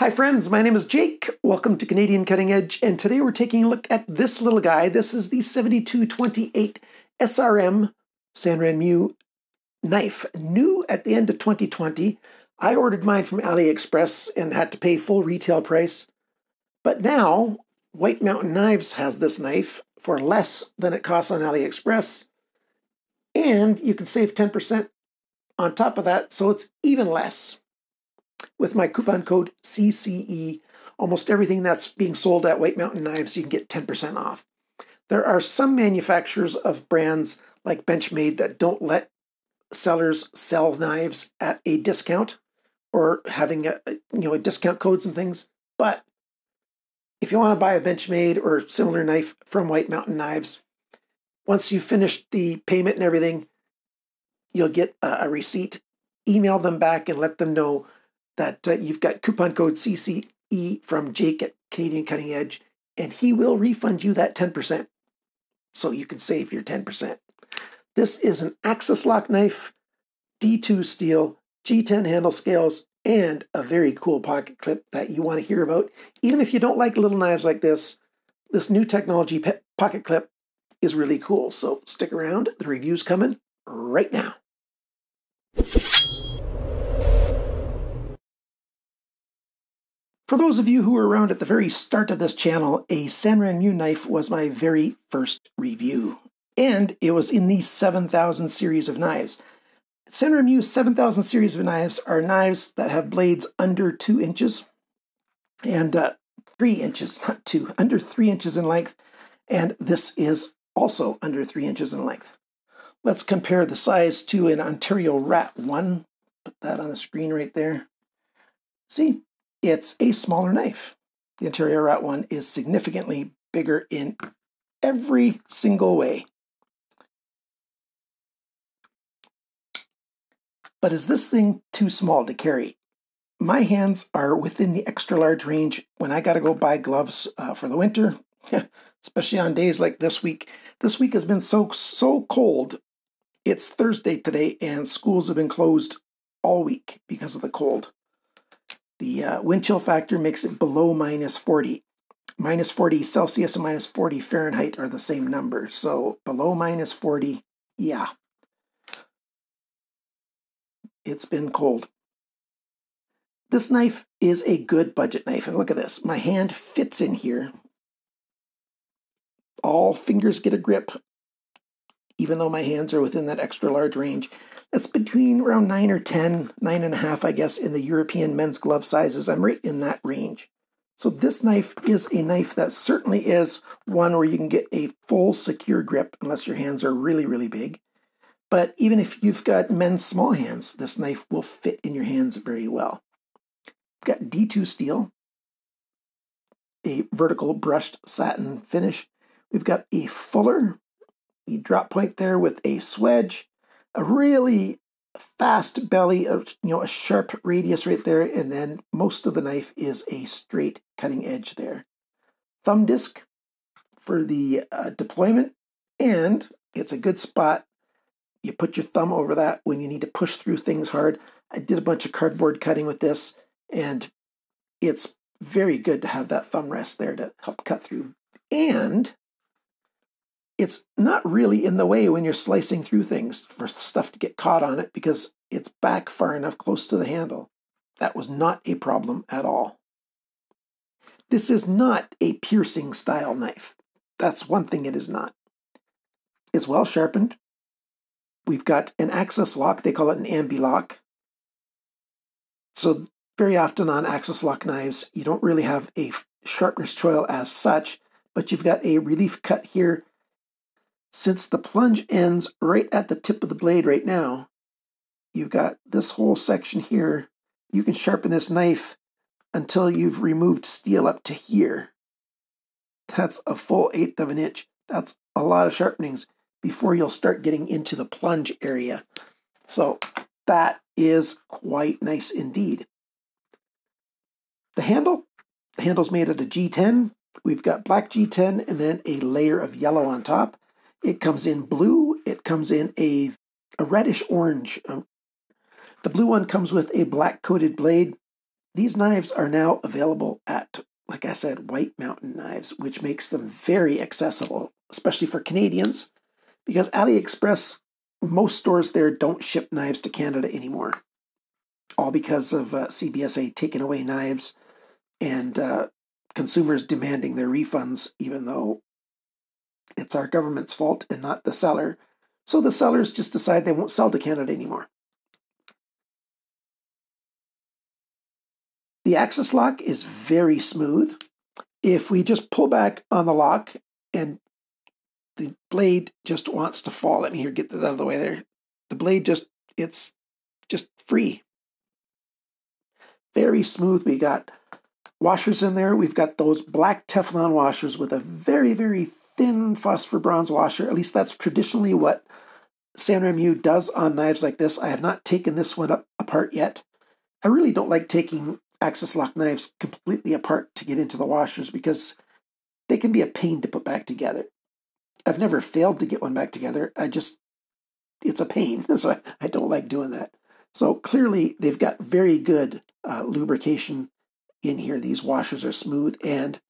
Hi friends, my name is Jake. Welcome to Canadian Cutting Edge, and today we're taking a look at this little guy. This is the 7228 SRM Sanrenmu knife, new at the end of 2020. I ordered mine from AliExpress and had to pay full retail price. But now, White Mountain Knives has this knife for less than it costs on AliExpress, and you can save 10% on top of that, so it's even less. With my coupon code CCE, almost everything that's being sold at White Mountain Knives, you can get 10% off. There are some manufacturers of brands like Benchmade that don't let sellers sell knives at a discount or having a, you know a discount codes and things. But if you want to buy a Benchmade or similar knife from White Mountain Knives, once you finish the payment and everything, you'll get a, a receipt. Email them back and let them know that uh, you've got coupon code CCE from Jake at Canadian Cutting Edge, and he will refund you that 10%. So you can save your 10%. This is an Axis lock knife, D2 steel, G10 handle scales, and a very cool pocket clip that you want to hear about. Even if you don't like little knives like this, this new technology pocket clip is really cool. So stick around. The review's coming right now. For those of you who were around at the very start of this channel, a Sanrenmu knife was my very first review. And it was in the 7000 series of knives. Sanrenmu 7000 series of knives are knives that have blades under 2 inches and uh, 3 inches, not 2, under 3 inches in length. And this is also under 3 inches in length. Let's compare the size to an Ontario Rat 1. Put that on the screen right there. See, it's a smaller knife. The Ontario Rat one is significantly bigger in every single way. But is this thing too small to carry? My hands are within the extra large range when I got to go buy gloves uh, for the winter, especially on days like this week. This week has been so so cold. It's Thursday today, and schools have been closed all week because of the cold. The uh, wind chill factor makes it below minus 40. Minus 40 Celsius and minus 40 Fahrenheit are the same number. So below minus 40, yeah. It's been cold. This knife is a good budget knife. And look at this. My hand fits in here. All fingers get a grip, even though my hands are within that extra large range. That's between around 9 or 10, 9.5, I guess, in the European men's glove sizes. I'm right in that range. So this knife is a knife that certainly is one where you can get a full secure grip unless your hands are really, really big. But even if you've got men's small hands, this knife will fit in your hands very well. We've got D2 steel, a vertical brushed satin finish. We've got a fuller, drop point there with a swedge, a really fast belly, you know, a sharp radius right there, and then most of the knife is a straight cutting edge there. Thumb disc for the uh, deployment, and it's a good spot. You put your thumb over that when you need to push through things hard. I did a bunch of cardboard cutting with this, and it's very good to have that thumb rest there to help cut through. And it's not really in the way when you're slicing through things for stuff to get caught on it because it's back far enough close to the handle. That was not a problem at all. This is not a piercing style knife. That's one thing it is not. It's well sharpened. We've got an axis lock, they call it an ambi lock. So, very often on axis lock knives, you don't really have a sharpness choil as such, but you've got a relief cut here since the plunge ends right at the tip of the blade right now, you've got this whole section here. You can sharpen this knife until you've removed steel up to here. That's a full eighth of an inch. That's a lot of sharpenings before you'll start getting into the plunge area. So that is quite nice indeed. The handle, the handle's made out of G10. We've got black G10 and then a layer of yellow on top. It comes in blue. It comes in a, a reddish orange. Uh, the blue one comes with a black coated blade. These knives are now available at, like I said, White Mountain Knives, which makes them very accessible, especially for Canadians, because AliExpress, most stores there don't ship knives to Canada anymore, all because of uh, CBSA taking away knives and uh, consumers demanding their refunds, even though it's our government's fault and not the seller. So the sellers just decide they won't sell to Canada anymore. The axis lock is very smooth. If we just pull back on the lock and the blade just wants to fall, let me here get that out of the way there. The blade just, it's just free. Very smooth. We got washers in there. We've got those black Teflon washers with a very, very thin phosphor bronze washer. At least that's traditionally what Sanrenmu does on knives like this. I have not taken this one up apart yet. I really don't like taking axis lock knives completely apart to get into the washers because they can be a pain to put back together. I've never failed to get one back together. I just, it's a pain. So I, I don't like doing that. So clearly they've got very good uh, lubrication in here. These washers are smooth and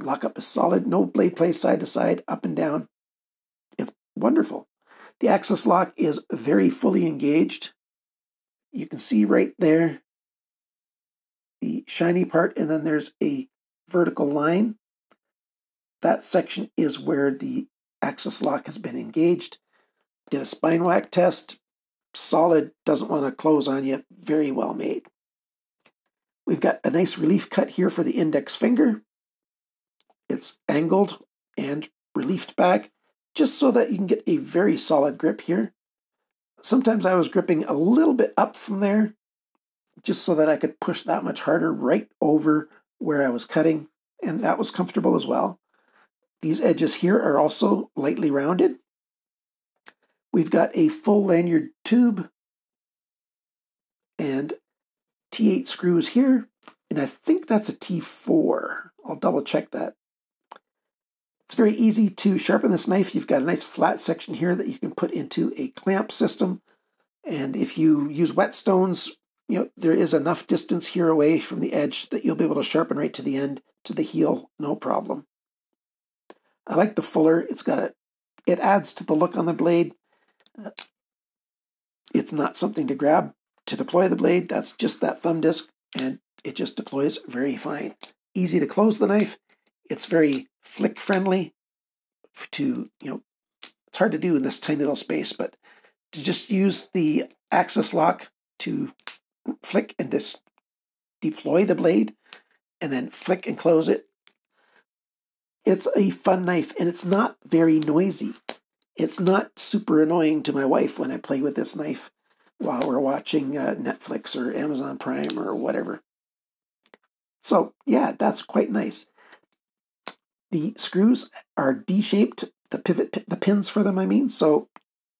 lockup is solid. No blade play side to side, up and down. It's wonderful. The axis lock is very fully engaged. You can see right there the shiny part, and then there's a vertical line. That section is where the axis lock has been engaged. Did a spine whack test, solid, doesn't want to close on you, very well made. We've got a nice relief cut here for the index finger. It's angled and reliefed back just so that you can get a very solid grip here. Sometimes I was gripping a little bit up from there just so that I could push that much harder right over where I was cutting, and that was comfortable as well. These edges here are also lightly rounded. We've got a full lanyard tube and T8 screws here, and I think that's a T4. I'll double check that. It's very easy to sharpen this knife. You've got a nice flat section here that you can put into a clamp system. And if you use whetstones, you know, there is enough distance here away from the edge that you'll be able to sharpen right to the end, to the heel, no problem. I like the fuller. It's got a, it adds to the look on the blade. Uh, it's not something to grab to deploy the blade. That's just that thumb disc, and it just deploys very fine. Easy to close the knife. It's very flick friendly to, you know, it's hard to do in this tiny little space, but to just use the axis lock to flick and just deploy the blade and then flick and close it. It's a fun knife and it's not very noisy. It's not super annoying to my wife when I play with this knife while we're watching uh, Netflix or Amazon Prime or whatever. So, yeah, that's quite nice. The screws are D-shaped, the pivot, the pins for them, I mean, so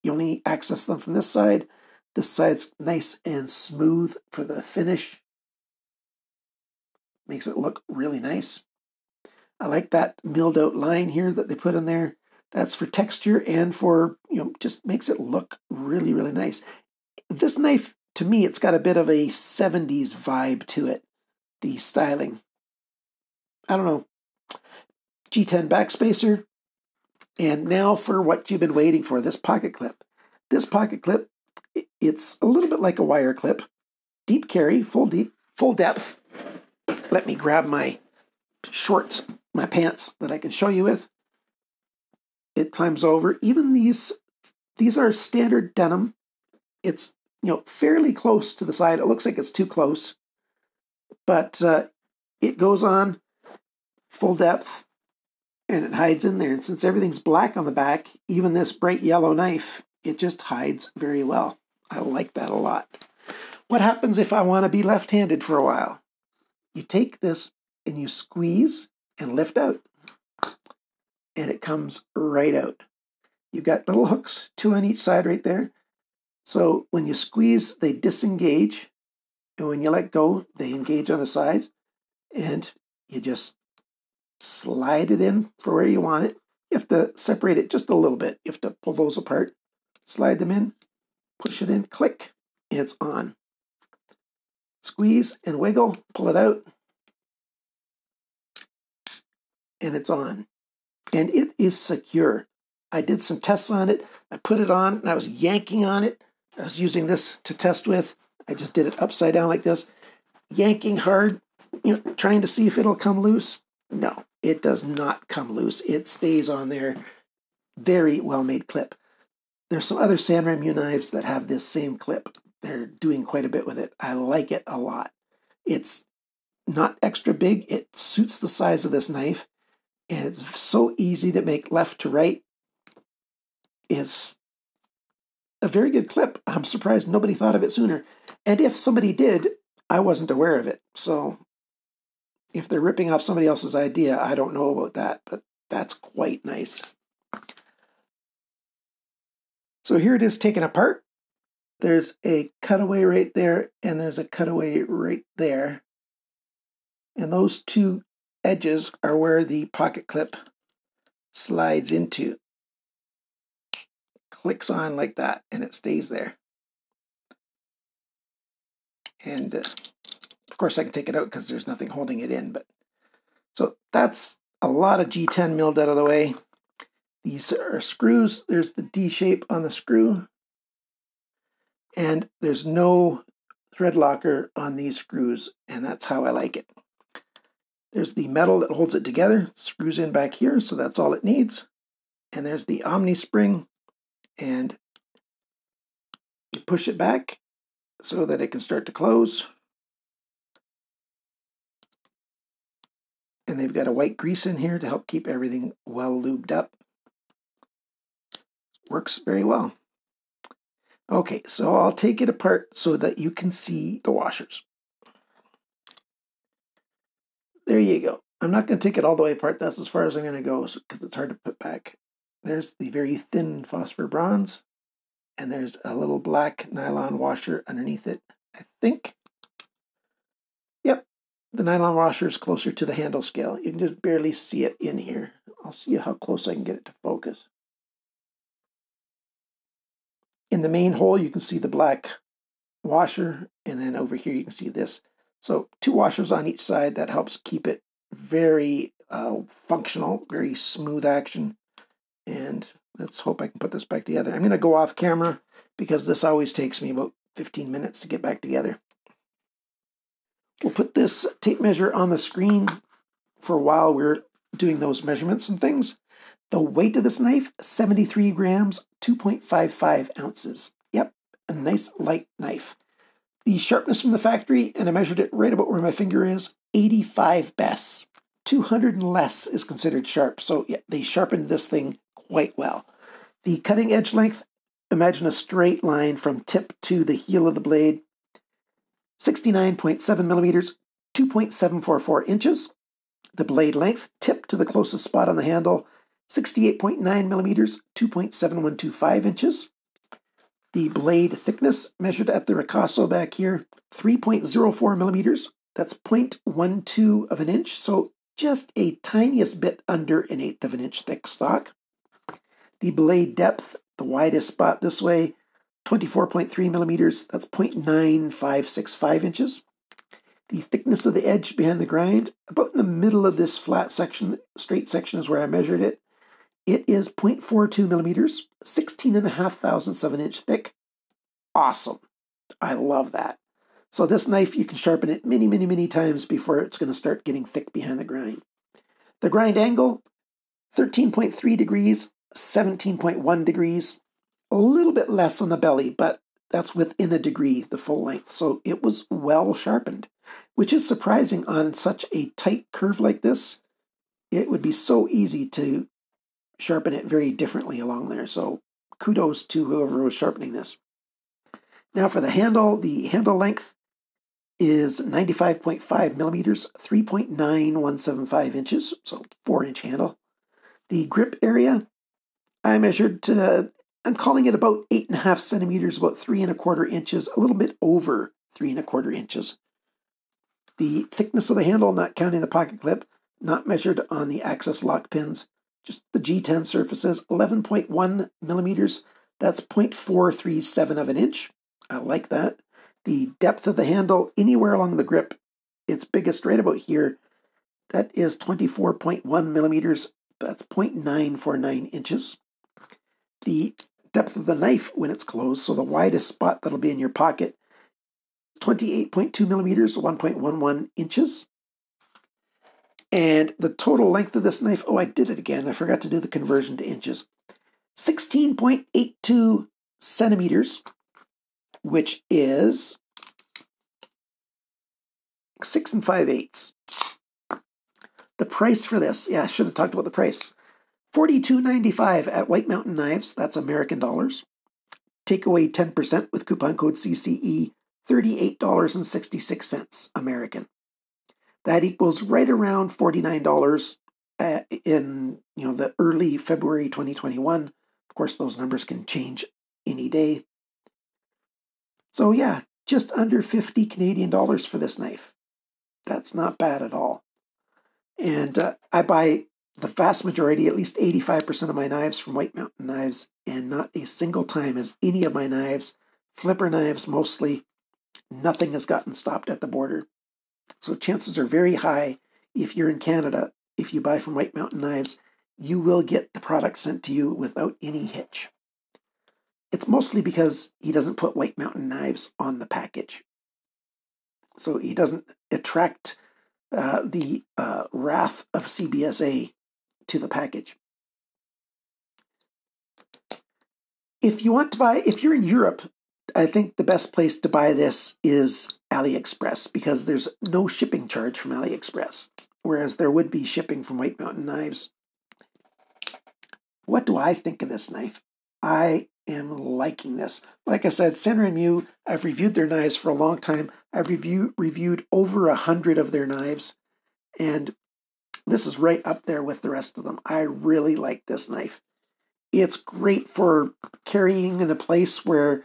you only access them from this side. This side's nice and smooth for the finish. Makes it look really nice. I like that milled out line here that they put in there. That's for texture and for, you know, just makes it look really, really nice. This knife, to me, it's got a bit of a 70s vibe to it, the styling. I don't know. G10 backspacer. And now for what you've been waiting for, this pocket clip. This pocket clip it's a little bit like a wire clip. Deep carry, full deep, full depth. Let me grab my shorts, my pants that I can show you with. It climbs over. Even these, these are standard denim. It's you know fairly close to the side. It looks like it's too close, but uh, it goes on full depth and it hides in there. And since everything's black on the back, even this bright yellow knife, it just hides very well. I like that a lot. What happens if I want to be left handed for a while? You take this and you squeeze and lift out, and it comes right out. You've got little hooks, two on each side right there. So when you squeeze, they disengage, and when you let go, they engage on the sides, and you just slide it in for where you want it. You have to separate it just a little bit. You have to pull those apart, slide them in, push it in, click, it's on. Squeeze and wiggle, pull it out, and it's on. And it is secure. I did some tests on it. I put it on and I was yanking on it. I was using this to test with. I just did it upside down like this, yanking hard, you know, trying to see if it'll come loose. No, it does not come loose. It stays on there. Very well made clip. There's some other Sanrenmu knives that have this same clip. They're doing quite a bit with it. I like it a lot. It's not extra big. It suits the size of this knife. And it's so easy to make left to right. It's a very good clip. I'm surprised nobody thought of it sooner. And if somebody did, I wasn't aware of it. So if they're ripping off somebody else's idea, I don't know about that, but that's quite nice. So here it is taken apart. There's a cutaway right there, and there's a cutaway right there. And those two edges are where the pocket clip slides into. Clicks on like that, and it stays there. And uh, of course, I can take it out because there's nothing holding it in. But so that's a lot of G10 milled out of the way. These are screws. There's the D shape on the screw. And there's no thread locker on these screws, and that's how I like it. There's the metal that holds it together, screws in back here, so that's all it needs. And there's the Omega spring, and you push it back so that it can start to close. And they've got a white grease in here to help keep everything well lubed up. Works very well. Okay, so I'll take it apart so that you can see the washers. There you go. I'm not going to take it all the way apart. That's as far as I'm going to go because it's hard to put back. There's the very thin phosphor bronze, and there's a little black nylon washer underneath it, I think. The nylon washer is closer to the handle scale. You can just barely see it in here. I'll see how close I can get it to focus. In the main hole, you can see the black washer, and then over here you can see this. So two washers on each side, that helps keep it very uh, functional, very smooth action. And let's hope I can put this back together. I'm going to go off camera because this always takes me about 15 minutes to get back together. We'll put this tape measure on the screen for a while we're doing those measurements and things. The weight of this knife, 73 grams, 2.55 ounces. Yep, a nice light knife. The sharpness from the factory, and I measured it right about where my finger is, 85 BESS. 200 and less is considered sharp, so yeah, they sharpened this thing quite well. The cutting edge length, imagine a straight line from tip to the heel of the blade, 69.7 millimeters, 2.744 inches. The blade length, tip to the closest spot on the handle, 68.9 millimeters, 2.7125 inches. The blade thickness measured at the ricasso back here, 3.04 millimeters. That's 0.12 of an inch, so just a tiniest bit under an eighth of an inch thick stock. The blade depth, the widest spot this way, 24.3 millimeters, that's 0.9565 inches. The thickness of the edge behind the grind, about in the middle of this flat section, straight section is where I measured it. It is 0.42 millimeters, 16 and a half thousandths of an inch thick. Awesome. I love that. So this knife, you can sharpen it many, many, many times before it's going to start getting thick behind the grind. The grind angle, 13.3 degrees, 17.1 degrees, a little bit less on the belly, but that's within a degree, the full length. So it was well sharpened, which is surprising on such a tight curve like this. It would be so easy to sharpen it very differently along there. So kudos to whoever was sharpening this. Now for the handle, the handle length is 95.5 millimeters, 3.9175 inches, so four inch handle. The grip area, I measured to I'm calling it about eight and a half centimeters, about three and a quarter inches, a little bit over three and a quarter inches. The thickness of the handle, not counting the pocket clip, not measured on the axis lock pins, just the G10 surfaces, 11.1 millimeters. That's 0.437 of an inch. I like that. The depth of the handle anywhere along the grip, its biggest right about here, that is 24.1 millimeters. That's 0.949 inches. The depth of the knife when it's closed, so the widest spot that'll be in your pocket, 28.2 millimeters, 1.11 inches. And the total length of this knife, oh, I did it again. I forgot to do the conversion to inches. 16.82 centimeters, which is six and five eighths. The price for this, yeah, I should have talked about the price. $42.95 at White Mountain Knives, that's American dollars. Take away 10% with coupon code CCE, $38.66 American. That equals right around $49 uh, in you know the early February 2021. Of course, those numbers can change any day. So yeah, just under 50 Canadian dollars for this knife. That's not bad at all. And uh, I buy the vast majority, at least 85% of my knives from White Mountain Knives, and not a single time has any of my knives, flipper knives mostly, nothing has gotten stopped at the border. So chances are very high if you're in Canada, if you buy from White Mountain Knives, you will get the product sent to you without any hitch. It's mostly because he doesn't put White Mountain Knives on the package. So he doesn't attract uh, the uh, wrath of CBSA to the package. If you want to buy, if you're in Europe, I think the best place to buy this is AliExpress because there's no shipping charge from AliExpress, whereas there would be shipping from White Mountain Knives. What do I think of this knife? I am liking this. Like I said, Sanrenmu, I've reviewed their knives for a long time. I've review, reviewed over a hundred of their knives, and this is right up there with the rest of them. I really like this knife. It's great for carrying in a place where,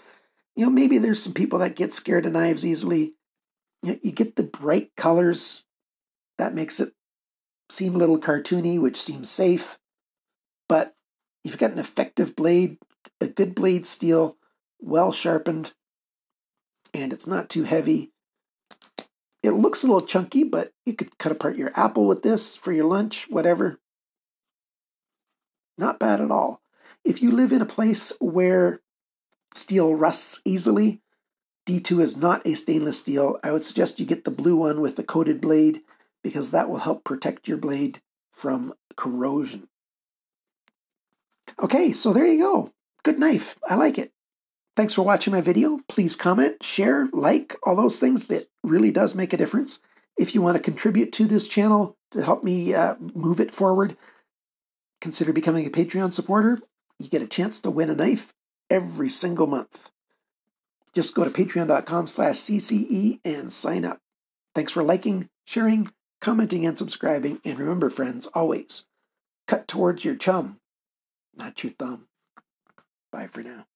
you know, maybe there's some people that get scared of knives easily. You, know, you get the bright colors. That makes it seem a little cartoony, which seems safe. But you've got an effective blade, a good blade steel, well sharpened, and it's not too heavy. It looks a little chunky, but you could cut apart your apple with this for your lunch, whatever. Not bad at all. If you live in a place where steel rusts easily, D2 is not a stainless steel. I would suggest you get the blue one with the coated blade because that will help protect your blade from corrosion. Okay, so there you go. Good knife. I like it. Thanks for watching my video. Please comment, share, like, all those things that really does make a difference. If you want to contribute to this channel to help me uh, move it forward, consider becoming a Patreon supporter. You get a chance to win a knife every single month. Just go to patreon.com slash CCE and sign up. Thanks for liking, sharing, commenting, and subscribing. And remember, friends, always cut towards your chum, not your thumb. Bye for now.